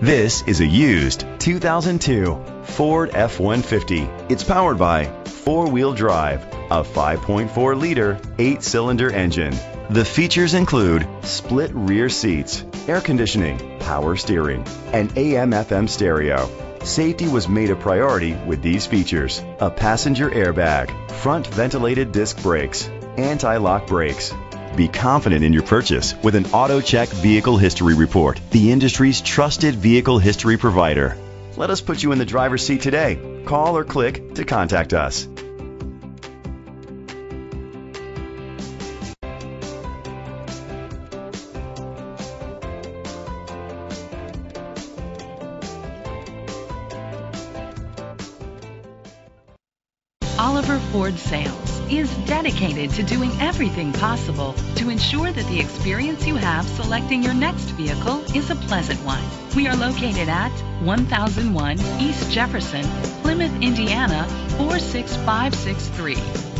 This is a used 2002 Ford F-150. It's powered by four-wheel drive, a 5.4-liter, eight-cylinder engine. The features include split rear seats, air conditioning, power steering, and AM-FM stereo. Safety was made a priority with these features. A passenger airbag, front ventilated disc brakes, anti-lock brakes. Be confident in your purchase with an AutoCheck Vehicle History Report, the industry's trusted vehicle history provider. Let us put you in the driver's seat today. Call or click to contact us. Oliver Ford Sales is dedicated to doing everything possible to ensure that the experience you have selecting your next vehicle is a pleasant one. We are located at 1001 East Jefferson, Plymouth, Indiana 46563.